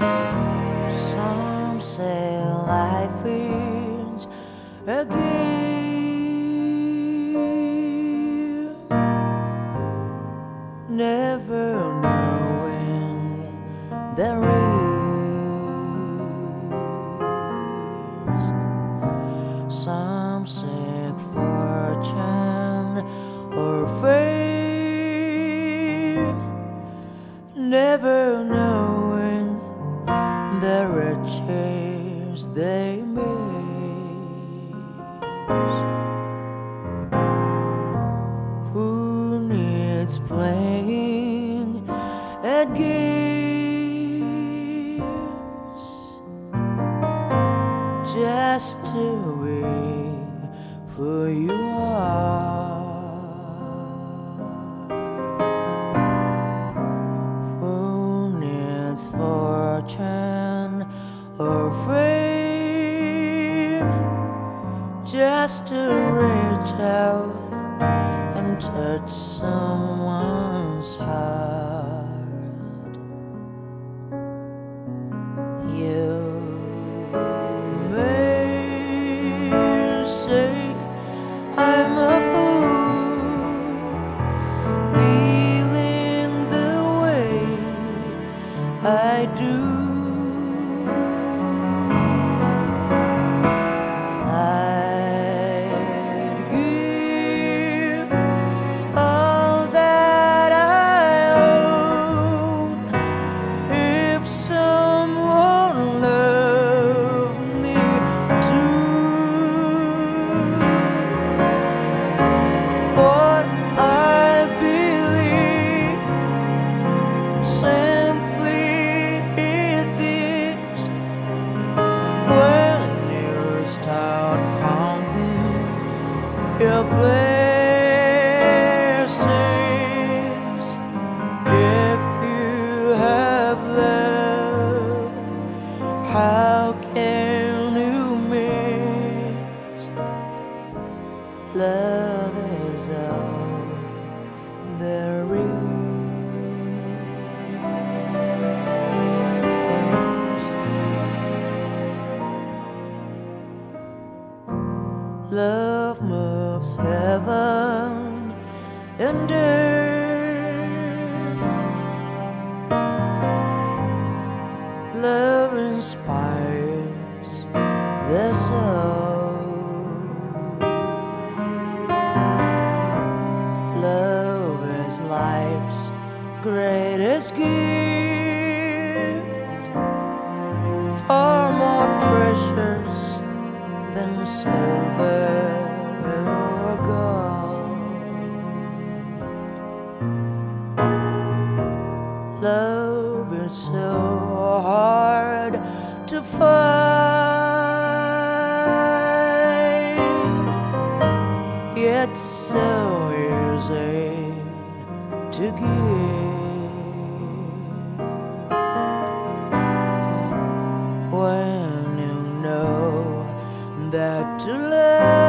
Some say life is a game, never knowing the risk. Some say. for. Who needs playing at games just to be who you are? Who needs fortune or fame just to reach out? touch someone's heart. love moves heaven and earth. Love inspires the soul. Love is life's greatest gift. love is so hard to find. yet so easy to give when you know that to love.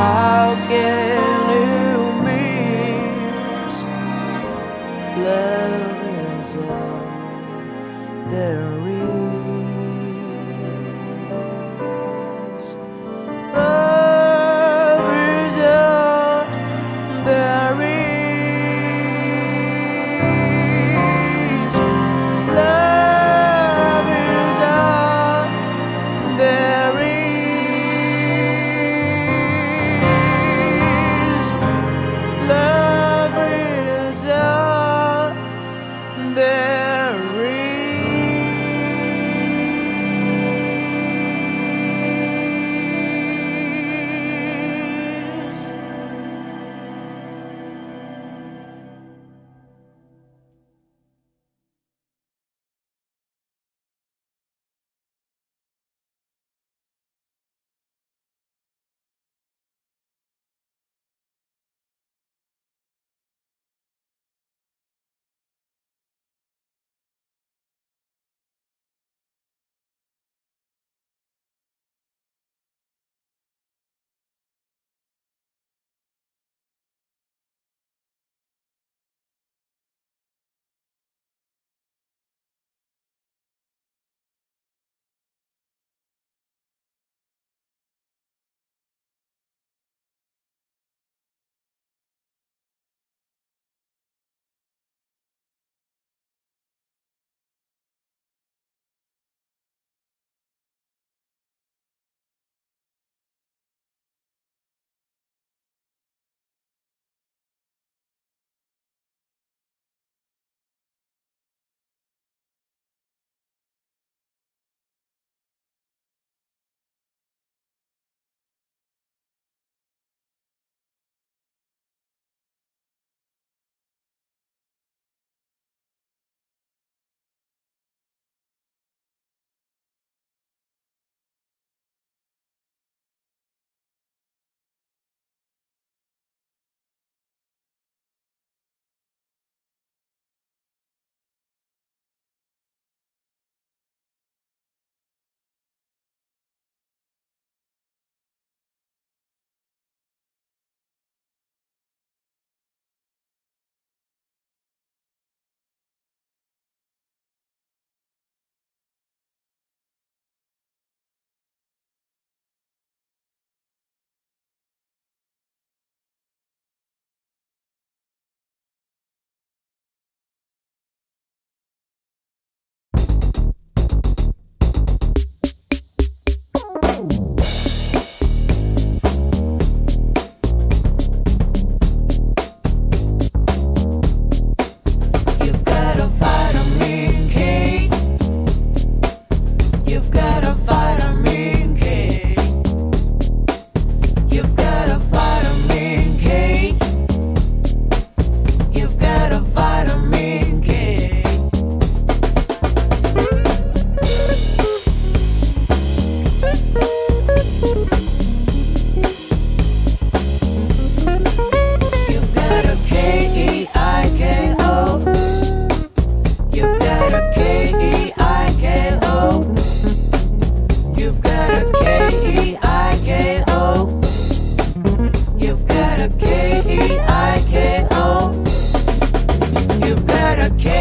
I'll get Okay.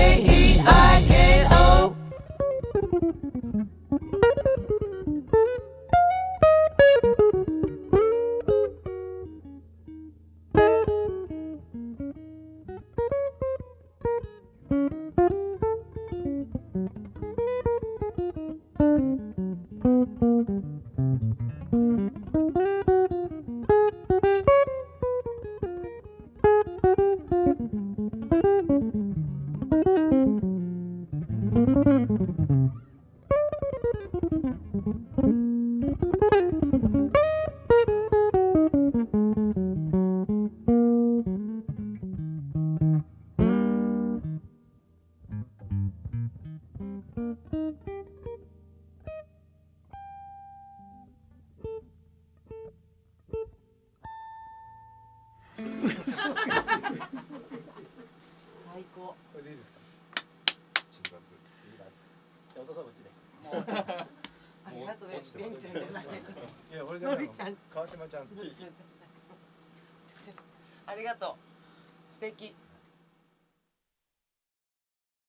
最高。これでいいですか？じゃあ落とそうこっちで。ありがとうベンちゃんじゃないいや俺じゃない川島ちゃん。ありがとう素敵